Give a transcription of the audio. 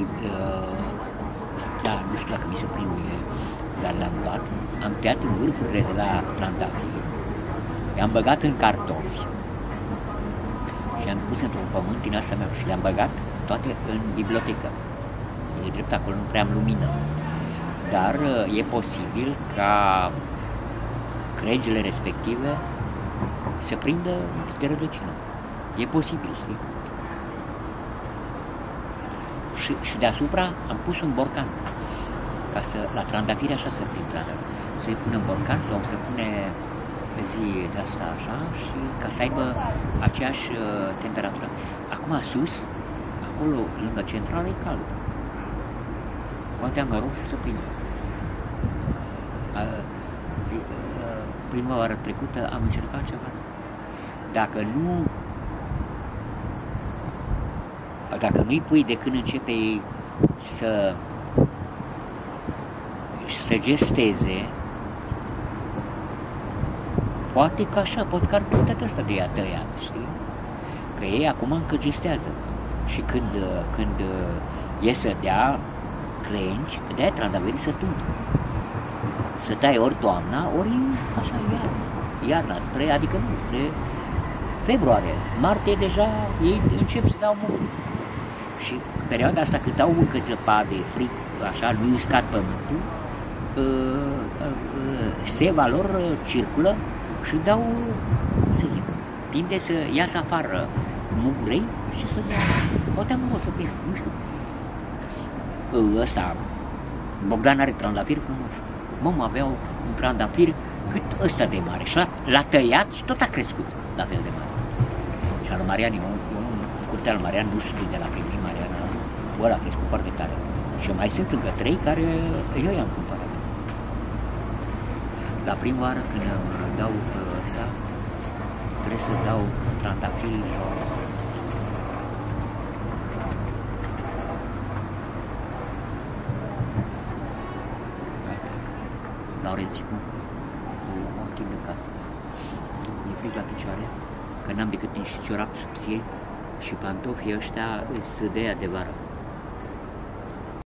Păi, uh, da, nu știu dacă mi se prinde, dar le-am luat, am tăiat în vârfurile de la trandafir, i-am băgat în cartofi și am pus într-un pământ din asta meu și le-am băgat toate în bibliotecă. E drept, acolo nu prea am lumină. Dar uh, e posibil ca cregile respective să prindă un pic de rădăcină. E posibil, știi? Și, și deasupra am pus un borcan ca să, la trandafiri așa se prind trandafiri. Să-i punem borcan sau să pune pe zi de asta așa și ca să aibă aceeași uh, temperatură. Acum sus, acolo lângă centrală e cald. Poate mă rog să se prindă. Uh, uh, prima oară trecută am încercat ceva. Dacă nu dacă nu-i pui de când începe să să gesteze, poate că așa, poate că ar putea ăsta de ea tăiat, știi? Că ei acum încă gestează. Și când, când e să dea crengi, de-aia trandaverii să tundă. Să tai ori toamna, ori așa iarna. Iarna, spre, adică nu, spre februarie. Martie deja ei încep să dau mult. Și perioada asta cât au încă zăpadă, fric, așa, nu uscat pământul, ă, ă, seva lor circulă și dau, să zic, tinde să iasă afară mugurei și să dea, poate am o să prind, nu știu. Ă, ăsta, Bogdan are trandafir frumos. Mă, aveau un trandafir cât ăsta de mare și l-a tăiat și tot a crescut la fel de mare. Și al Marian, eu, eu în curtea al Marian nu știu de la primit Mariana, ăla a crescut foarte tare. Și mai sunt încă trei care eu i-am cumpărat. La prima oară când îmi dau pe ăsta, trebuie să dau trandafiri jos. Laurențicu, cu ochii de casă. Mi-e frig la picioare, că n-am decât niște ciorap subției și pantofii ăștia sunt de de vară.